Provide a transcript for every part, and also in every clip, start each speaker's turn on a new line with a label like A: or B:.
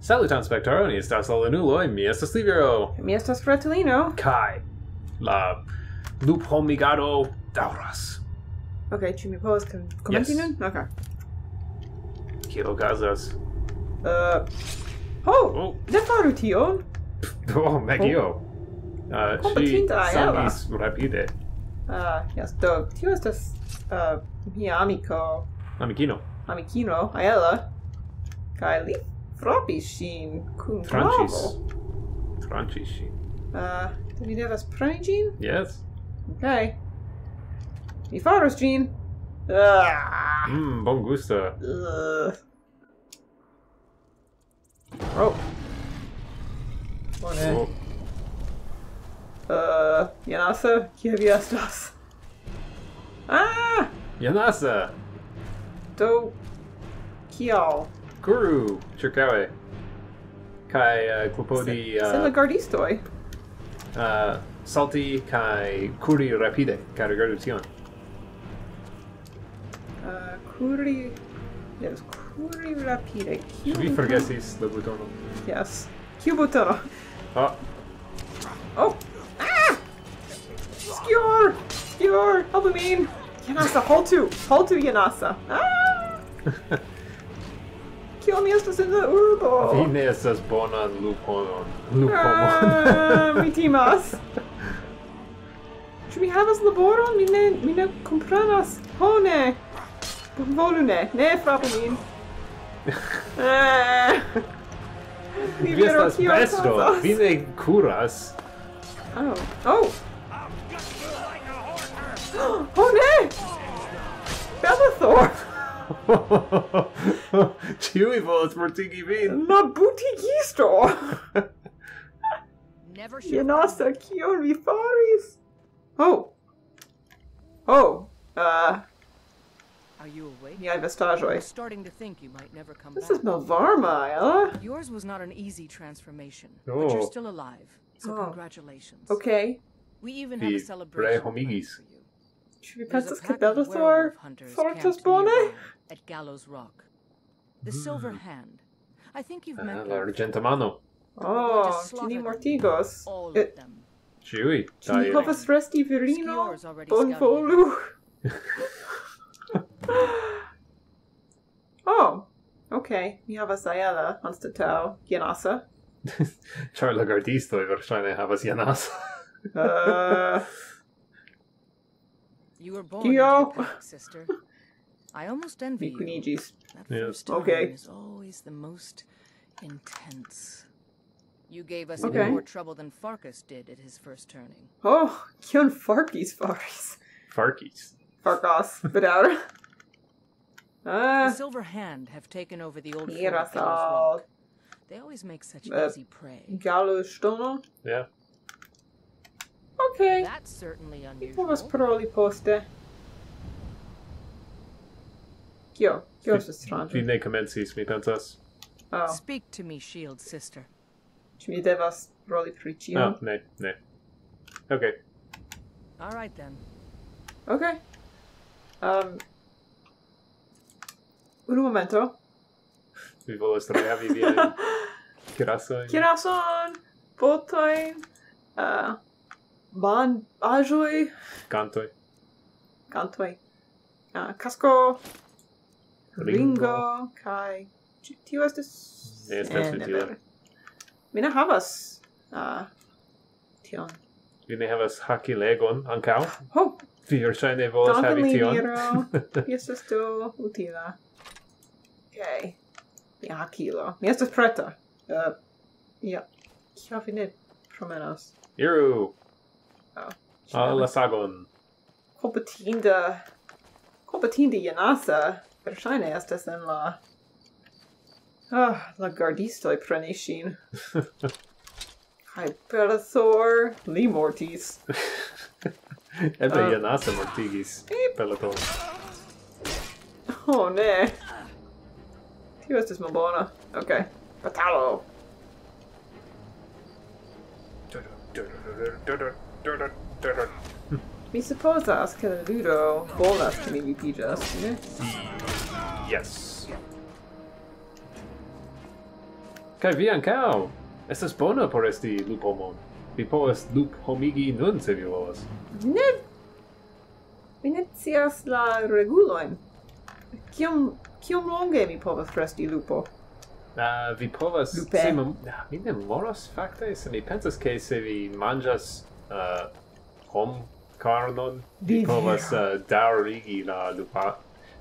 A: Saluton spectaro, ni estas la lunuloj, mi estas Livero.
B: Mi estas Fratellino.
A: Kai. La lup homigado dauras.
B: Ok, ĉu mi povas komenti
A: yes.
B: nun? Ok.
A: Kio okazas?
B: Uh, ho!
A: Oh,
B: ne faru tion!
A: Do, oh, Megio! Oh.
B: Uh, ŝi
A: sanis rapide.
B: Ah, uh, yes, do, tio estas uh, mia amico.
A: Amikino.
B: Amikino, Aela. Kai li
A: Frobishin,
B: cum
A: Francis. Francishin.
B: Uh, did we have a Prygene?
A: Yes.
B: Okay. The forest gene.
A: Mmm, bon gusto.
B: Ugh. Oh. Uh, Yanasa, give us us. Ah!
A: Yanasa!
B: Do... Kial.
A: Guru Chirkawe. Kai uh, klopodi...
B: Uh, Sen la gardistoi.
A: Uh, salti kai kuri rapide, kai rigardu tion.
B: Uh, kuri Yes, kuri rapide. Kiu
A: Vi forgesis la butono.
B: Yes. Kiu butono?
A: Oh. Ah.
B: Oh! Ah! Skior! Skior! Albumin! Yanasa, hold to! Hold to, Yanasa! Ah! Tio mi estas en la urbo.
A: Vi ne estas bona luponon. Lupomon.
B: Ah, mi timas. Ĉu mi havas laboron? Mi ne, mi ne komprenas. Ho ne. Volu ne. Ne frapu min. Ah.
A: Vi estas besto. Vi ne kuras.
B: Oh. Oh. Oh ne! Bellathor!
A: Ĉiuj volas mortigi vin.
B: La butigisto!
C: Never should
B: Janasa, kion vi faris? Oh! Oh! Uh,
C: Are you awake?
B: miaj vestaĵoj.
C: I'm starting to think you might never come
B: This
C: back.
B: is Malvarma, Ella.
C: Yours was not an easy transformation, but
A: Oh.
C: you're still alive. So
B: Oh.
C: congratulations.
B: Okay.
C: We even
A: Vi
C: have a celebration for you. Should
B: we
C: pet Tripettus
B: Cabellathor
C: Fortus
B: Bone?
C: At Gallows Rock. The mm. Silver Hand. I think you've
A: ah,
C: met.
A: L'argento Gentamano.
B: Oh,
C: Tini
B: Mortigos.
C: All
B: eh,
C: of them.
B: Ci ui,
A: dai.
B: Povas resti virino, bonvolu. oh, okay. tell havas aiela anstataŭ janasa.
A: Ĉar la gardistoj verŝajne havas janasa.
B: uh...
C: You were born
B: Kio.
C: into the pack, sister. I almost envy
B: mi
C: you.
B: kuniĝis.
C: That
A: Yes.
C: first time
B: Okay.
C: is always the most intense. You gave us
B: Okay.
C: even more trouble than Farkas did at his first turning.
B: Oh, kion farkis faris?
A: Farkis.
B: Farkas, bedaŭre.
C: The
B: Ah,
C: Silver Hand have taken over the old fort
B: Miras
C: of Gallows
B: al
C: Rock. They always make such
B: Uh,
C: easy prey.
B: galo ŝtono.
A: Yeah.
B: Okay.
C: That's certainly
B: unusual. Povas paroli poste. Kio? Kio estas strange?
A: Vi ne komencis, mi pensas.
B: Oh.
C: Speak to me, shield sister.
B: Ĉu mi devas roli pri ĉio?
A: Ah, ne, ne. Okay.
C: All right then.
B: Okay. Um Unu momento.
A: Vi volas rehavi viajn kirasojn?
B: Kirason! Botojn! Uh, ban
A: ajoi.
B: Cantoi. Cantoi. Uh, casco.
A: Ringo,
B: kai. Tio
A: this estas
B: that's mi ne havas uh, tion.
A: Vi ne havas hakilegon ankaŭ
B: ho! Oh.
A: vi verŝajne volas havi tion.
B: Estas do utila. Okay mi hakilo. Mi estas preta. Uh, ja. Kio vi ne promenas?
A: Iru!
B: Ah,
A: oh, Alla sagon.
B: Competinda... Competinda jenasa. Versaine estes en la... Ah, la gardistoi prenishin. Hyperathor li mortis.
A: Eble
B: ah.
A: uh, jenasa mortigis eh. peloton.
B: Oh, ne. Tio estes malbona. Ok. Batalo! Mi supposas che la ludo volas che mi vipigas, ne?
A: Yes. Kai vi ancao! Estas bona por esti lupomon. Vi povas luphomigi nun, se vi volas.
B: Ne! Mi ne scias la reguloin. Kiom, kiom longe mi povas resti lupo?
A: Uh, vi povas...
B: Lupe?
A: Se, ah, mi ne memoras, fakte, se mi pensas ke se vi manĝas uh, hom carnon vi povas uh, daurigi la lupa,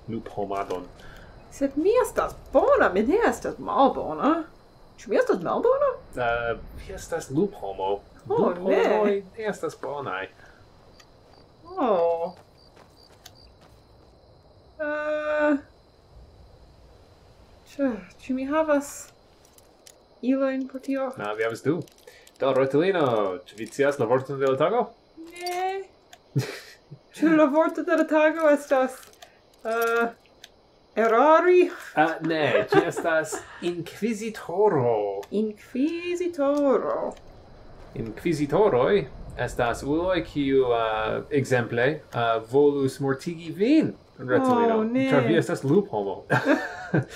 A: lupomadon.
B: Sed mi estas bona, mi ne estas malbona. Ĉu mi estas malbona?
A: Uh, vi estas luphomo.
B: Oh,
A: Luphomoj
B: ne
A: estas bonaj.
B: Oh. Uh, ĉu, ĉu mi havas ilojn por tio?
A: Na, vi havas du. Do, Rotolino, ĉu vi scias la vorton de la tago?
B: Ne. Ĉu la vorto de la tago estas eh, uh, erari?
A: Ah, ne, ĝi estas inquisitoro.
B: Inquisitoro.
A: Inquisitoroi estas uloi kiu eh, uh, exemple uh, eh, volus mortigi vin. Rotolino,
B: oh, ne.
A: ĉar vi estas luphomo.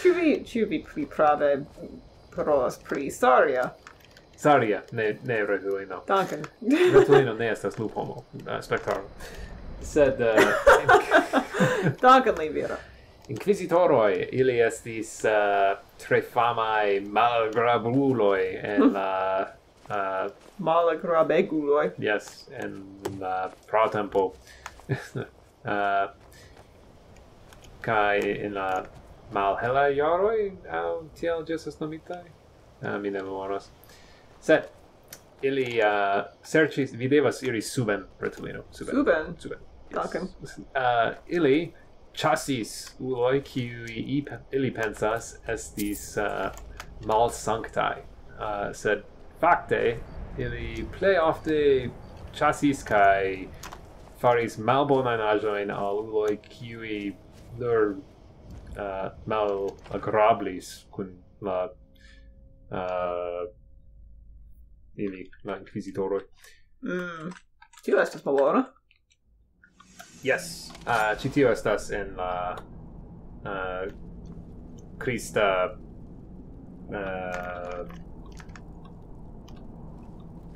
B: ĉu vi ĉu vi pli prave parolas pri Saria?
A: Saria, ne, ne Retuino.
B: Danken.
A: Retuino ne estas lupomo, eh, uh, spektaro. Sed... Eh, uh,
B: Dankon, Livira.
A: Inquisitoroi, ili estis uh, tre famai malgrabuloi en la... Uh, uh,
B: malagrabeguloi?
A: Yes, en la pratempo. uh, kai in la malhela jaroi, au tiel jesas nomitai? Uh, mi ne memoras. Sed ili uh, serĉis vi devas iri suben retulino suben
B: suben
A: suben
B: Dankon. Yes.
A: Uh, ili chassis uloi qui ili pensas estis uh, mal sanctae. Uh, sed facte, ili plei ofte chassis kai faris malbonan ajoin al uloi qui nur uh, mal agrablis kun la uh, ili, la inquisitoroi.
B: Mm, tio estas malora?
A: Yes, uh, ci tio estas en la uh, Christa uh,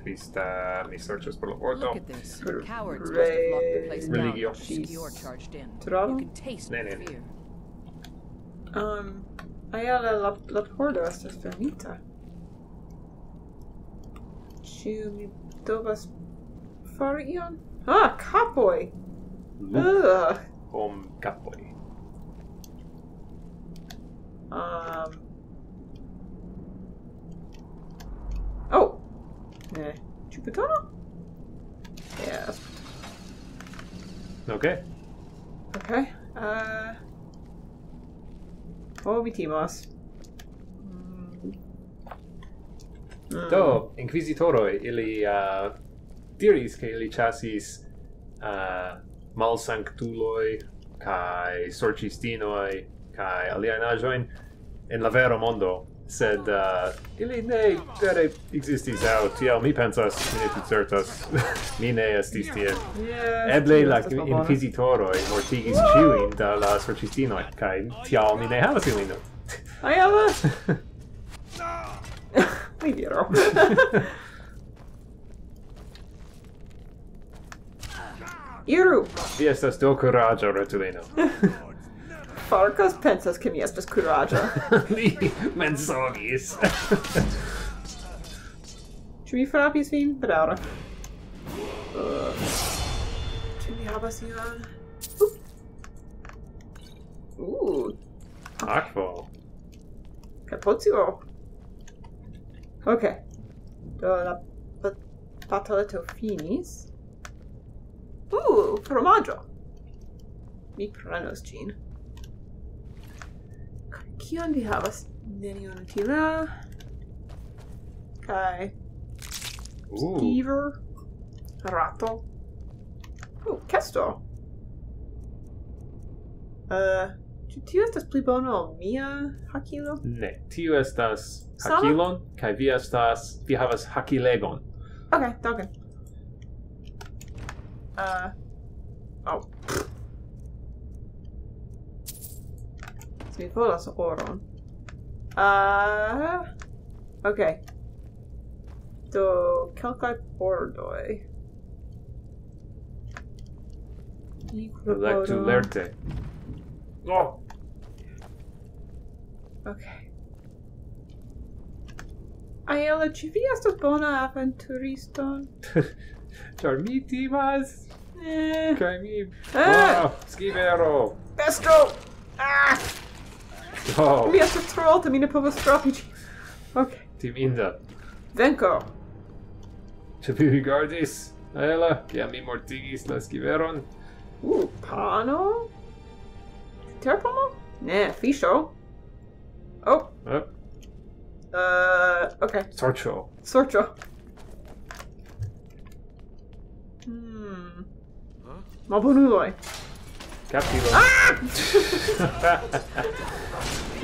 A: Christa mi searches por la ordo
C: Look at this.
B: The
C: cowards must have locked the place religio. down
A: Religio.
C: you're charged in.
B: Tron?
C: You can taste
A: ne, ne.
C: fear.
B: Um, Ayala la, la pordo estas fermita. Farion? Ah,
A: Catboy!
B: Ugh!
A: Home
B: Um. Oh! Eh. Yeah.
A: Okay.
B: Okay. Uh. What will? Mm.
A: Do, inquisitoroi, ili uh, diris che ili chassis uh, malsanctuloi kai sorcistinoi kai alienajoin en la vero mondo sed uh, ili ne vere existis au tiel mi pensas mi ne certas mi ne estis tie.
B: Yeah,
A: eble
B: yeah,
A: la inquisitoroi mortigis ciuin da la sorcistinoi kai tiel mi ne havas ilin.
B: I am vero. Iru!
A: Vi estas do coraggio, Rotulino.
B: Farkas pensas che mi estas coraggio.
A: Li mensogis.
B: Ĉu mi frapis vin? Rara. Uh, Ĉu mi havas ion? Uh.
A: Aquo.
B: Capozio. Ok. Do la bataleto finis. Uh, fromaggio! Mi prenos gin. Kion vi havas? Nenion utila. Kai.
A: Okay.
B: Skeever. Rato. Oh, kesto! Uh... uh Ĉu tio estas pli bona ol mia hakilo?
A: Ne, tio estas
B: Sama?
A: hakilon kaj vi estas vi havas hakilegon.
B: Okay, danke. Uh, oh. Se mi volas oron. Uh, ok. Do, calcai pordoj.
A: Lectu lerte. Oh!
B: Ok. Aiela, ĉu vi estas bona aventuristo?
A: Char mi timas,
B: Eh.
A: kai mi...
B: Ah!
A: Oh, skivero!
B: Bestro! Ah!
A: Oh,
B: Mi estas tro alta, mi ne povas trafi ĝin. Ok.
A: timinda.
B: Venko.
A: Ĉu vi rigardis, Aela, kiam mi mortigis la skiveron?
B: Uh, pano? Terpomo? Ne, fiŝo. Oh. Uh, okay.
A: Sorcho.
B: Sorcho. Hmm. Huh?
A: Mabunuloi.
B: Captivo. Ah!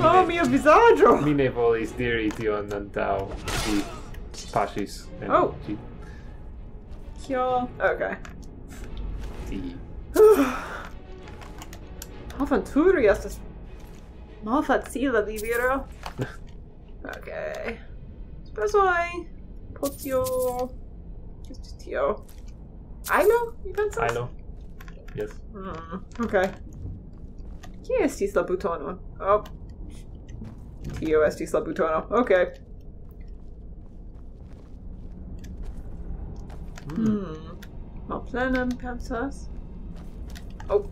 B: oh,
A: mio visaggio! Mine volis diri tion antau vi pasis.
B: Oh!
A: Ci...
B: Kyo... Okay.
A: Ti.
B: Aventuria estas Malfazila, libero. okay. Spesoi. Potio. Tio. I know, you pensas?
A: I know. Yes.
B: Mm, okay. Chi estis la butono? Oh. Tio estis la butono. Okay. Mm. Hmm. hmm. Malplenan pensas. Oh.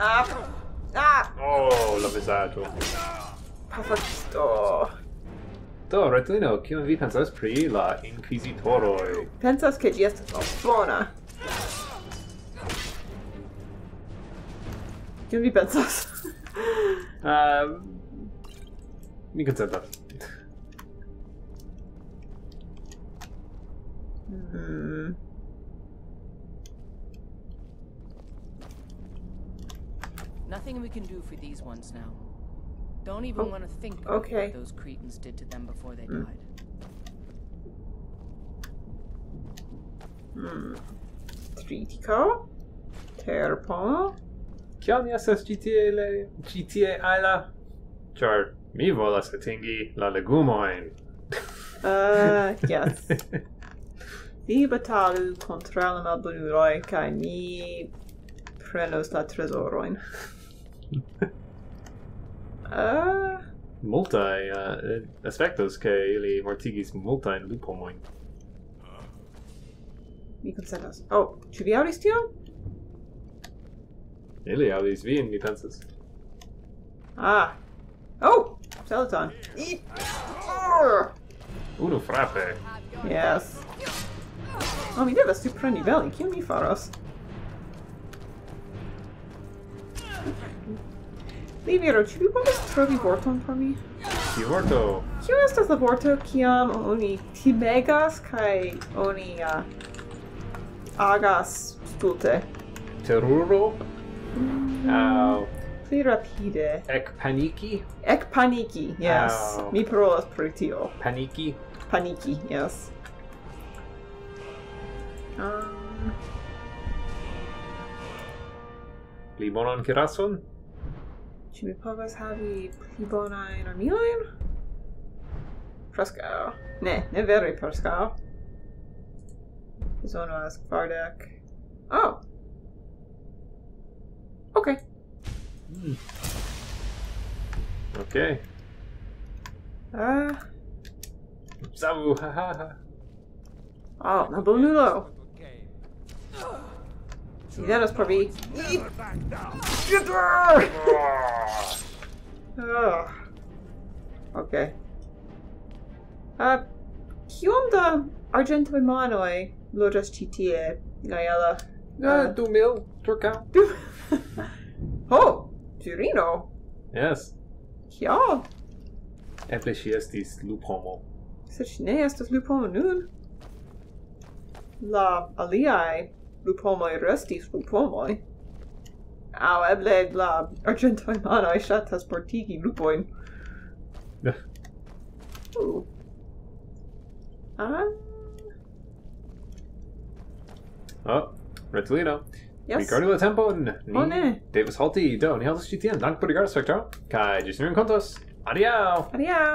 B: Ah! Ah!
A: Oh, la vizaĝo.
B: Pafakisto.
A: Do, Retlino, kion vi pensas pri la Inquisitoroj?
B: Pensas che ĝi estas malbona. Kion vi pensas?
A: Um, mi konsentas.
B: Hmm.
C: Nothing we can do for these ones now. Don't even
B: oh.
C: want to think about
B: okay.
C: what those Cretans did to them before they
B: mm.
C: died.
B: Hmm. Tritica. Terpo.
A: Kion ni estas ĉi tie la ĉi tie ala? Ĉar mi volas atingi la legumojn.
B: Uh, yes. Vi batalu contra la malbonuloj kaj ni prenos la trezorojn. Ah. uh...
A: Multaj uh, aspektos, ke ili mortigis multajn lupomojn.
B: Mi konsentas. Oh, ĉu vi aŭdis tion?
A: Ili aŭdis vin, mi pensas.
B: Ah. Oh! Peloton. E
A: Unu frappe.
B: Yes. Oh, mi devas supreni veli. Kion mi faros? Li vero, ĉu vi povas trovi vorton por mi?
A: Kiu vorto?
B: Kiu estas la vorto kiam oni timegas kaj oni uh, agas stulte?
A: Teruro? Mm. Aŭ...
B: Pli rapide.
A: Ec paniki?
B: Ek paniki, yes.
A: Au.
B: Mi parolas pri tio.
A: Paniki?
B: Paniki, yes. Um,
A: pli bonan kirason?
B: Ĉu mi povas havi pli bonajn armilojn? Preskaŭ. Ne, ne vere preskaŭ. Bezonas kvardek. Oh! Ok.
A: Mm. Ok.
B: Ah. Uh.
A: Savu, ha ha ha.
B: Oh, malbonulo! Deras por mim. oh. Ok. Ah, uh, kiom da argentoj manoj loĝas ĉi tie, Gaela?
A: Uh, du mil turka. Du...
B: oh, Turino.
A: Yes.
B: Ja.
A: Eble ŝi estis lupomo.
B: Sed ŝi ne estas lupomo nun. La aliaj lupomoi restis lupomoi. Au, eble la argentoi manoi shatas portigi lupoin. Yeah. Uh. Ooh. Ah.
A: ah oh, Retulino.
B: Yes.
A: Ricardo la tempon. Ni
B: Bone.
A: Devas halti, do, ni haltas ĉi tien. Dankon por rigardo, spektoro. Kaj ĝis nian kontos. Adiaŭ!
B: Adiaŭ!